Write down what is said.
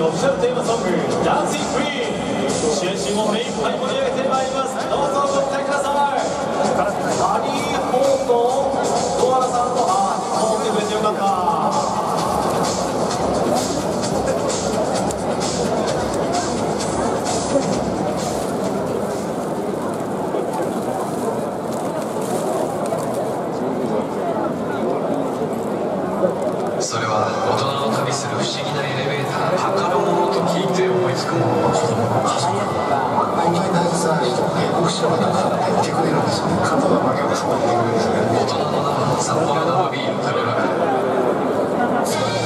オフィシャルテーマソング「ダンシング・クーン」も目いっぱい盛り上げてまいりますどうぞご期待くださいハリー・ホーとドアラさんとあてくれてよかったそれは大人のする不思議なエレベーター測るものと聞いて思いつくものを毎回大な人が言ってくれるんですよ肩がますもんね大人の生ビール食べ